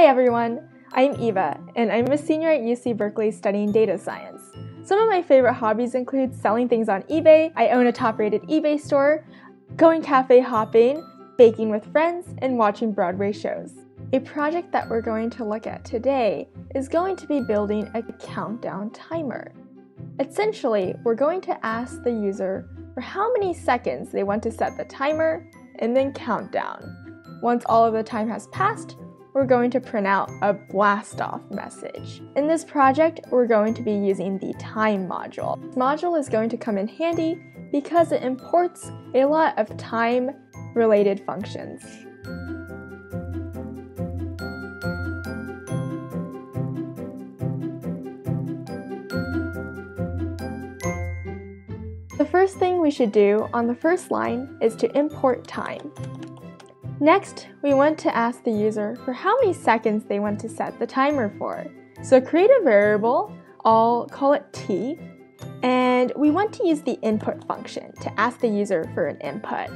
Hi everyone, I'm Eva, and I'm a senior at UC Berkeley studying data science. Some of my favorite hobbies include selling things on eBay, I own a top rated eBay store, going cafe hopping, baking with friends, and watching Broadway shows. A project that we're going to look at today is going to be building a countdown timer. Essentially, we're going to ask the user for how many seconds they want to set the timer and then count down. Once all of the time has passed, we're going to print out a blast off message. In this project, we're going to be using the time module. This module is going to come in handy because it imports a lot of time related functions. The first thing we should do on the first line is to import time. Next, we want to ask the user for how many seconds they want to set the timer for. So create a variable, I'll call it t, and we want to use the input function to ask the user for an input.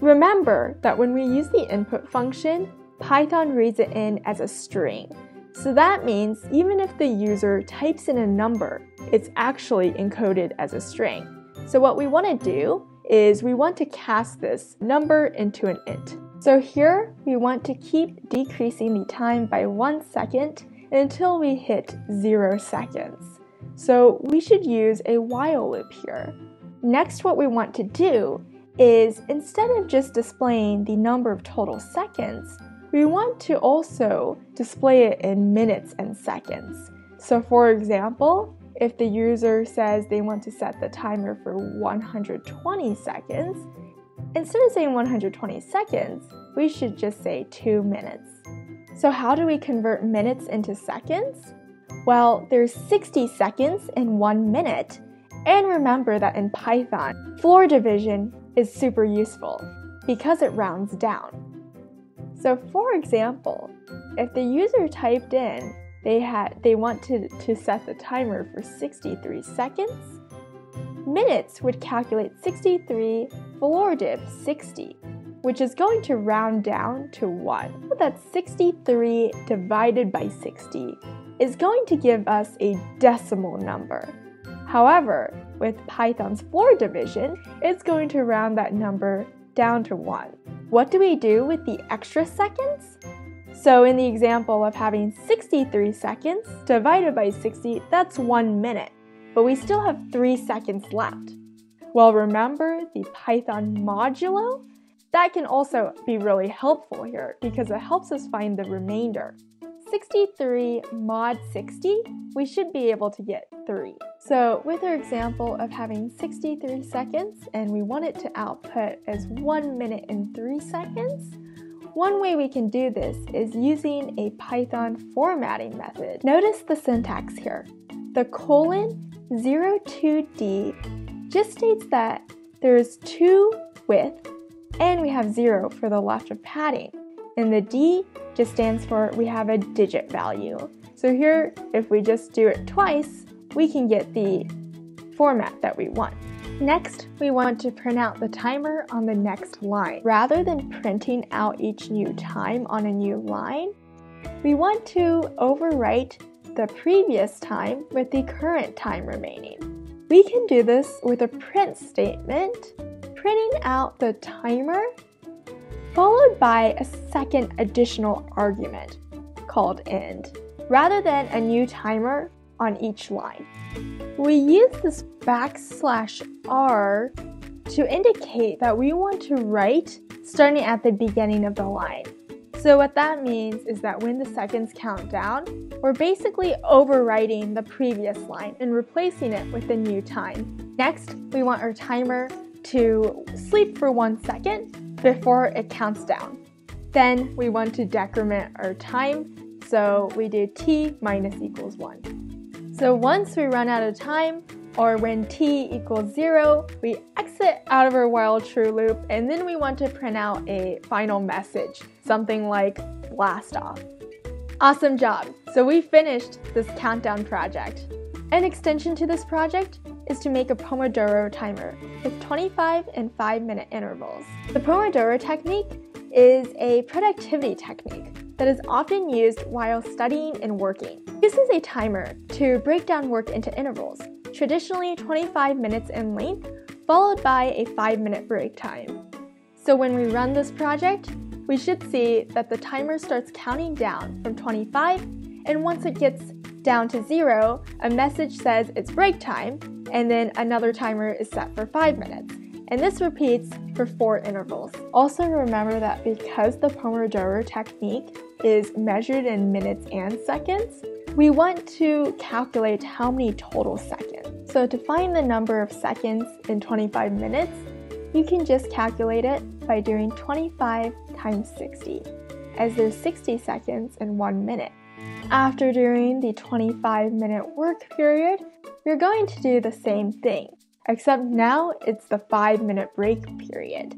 Remember that when we use the input function, Python reads it in as a string. So that means even if the user types in a number, it's actually encoded as a string. So what we want to do is we want to cast this number into an int. So here we want to keep decreasing the time by one second until we hit zero seconds. So we should use a while loop here. Next, what we want to do is instead of just displaying the number of total seconds, we want to also display it in minutes and seconds. So for example, if the user says they want to set the timer for 120 seconds, instead of saying 120 seconds, we should just say 2 minutes. So how do we convert minutes into seconds? Well, there's 60 seconds in 1 minute. And remember that in Python, floor division is super useful because it rounds down. So for example, if the user typed in they had they wanted to set the timer for 63 seconds. Minutes would calculate 63 floor div 60, which is going to round down to 1. That's 63 divided by 60 is going to give us a decimal number. However, with Python's floor division, it's going to round that number down to 1. What do we do with the extra seconds? So in the example of having 63 seconds divided by 60, that's one minute, but we still have three seconds left. Well, remember the Python modulo? That can also be really helpful here because it helps us find the remainder. 63 mod 60, we should be able to get 3. So with our example of having 63 seconds and we want it to output as 1 minute and 3 seconds, one way we can do this is using a Python formatting method. Notice the syntax here. The colon 02D just states that there's 2 width and we have 0 for the left of padding. And the D just stands for we have a digit value. So here, if we just do it twice, we can get the format that we want. Next, we want to print out the timer on the next line. Rather than printing out each new time on a new line, we want to overwrite the previous time with the current time remaining. We can do this with a print statement, printing out the timer followed by a second additional argument called end, rather than a new timer on each line. We use this backslash r to indicate that we want to write starting at the beginning of the line. So what that means is that when the seconds count down, we're basically overwriting the previous line and replacing it with a new time. Next, we want our timer to sleep for one second before it counts down. Then we want to decrement our time, so we do t minus equals 1. So once we run out of time, or when t equals zero, we exit out of our while true loop and then we want to print out a final message, something like blast off. Awesome job! So we finished this countdown project. An extension to this project is to make a Pomodoro timer with 25 and 5 minute intervals. The Pomodoro technique is a productivity technique that is often used while studying and working. This is a timer to break down work into intervals, traditionally 25 minutes in length, followed by a 5 minute break time. So when we run this project, we should see that the timer starts counting down from 25, and once it gets down to zero, a message says it's break time, and then another timer is set for 5 minutes. And this repeats for four intervals. Also remember that because the Pomodoro technique is measured in minutes and seconds, we want to calculate how many total seconds. So to find the number of seconds in 25 minutes, you can just calculate it by doing 25 times 60, as there's 60 seconds in one minute. After doing the 25 minute work period, you're going to do the same thing, except now it's the 5 minute break period.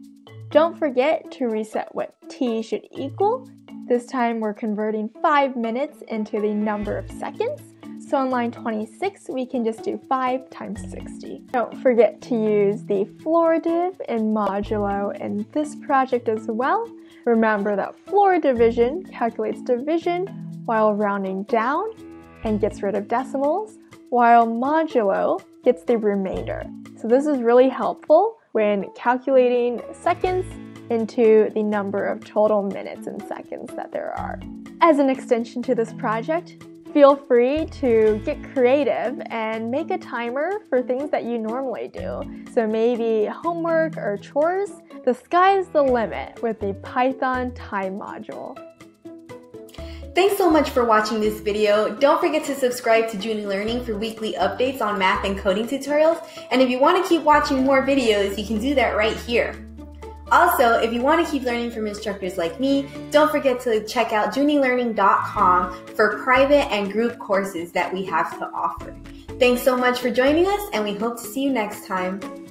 Don't forget to reset what t should equal. This time we're converting 5 minutes into the number of seconds. So on line 26, we can just do 5 times 60. Don't forget to use the floor div and modulo in this project as well. Remember that floor division calculates division while rounding down and gets rid of decimals, while modulo gets the remainder. So this is really helpful when calculating seconds into the number of total minutes and seconds that there are. As an extension to this project, feel free to get creative and make a timer for things that you normally do. So maybe homework or chores. The sky's the limit with the Python time module. Thanks so much for watching this video. Don't forget to subscribe to Juni Learning for weekly updates on math and coding tutorials. And if you want to keep watching more videos, you can do that right here. Also, if you want to keep learning from instructors like me, don't forget to check out junilearning.com for private and group courses that we have to offer. Thanks so much for joining us, and we hope to see you next time.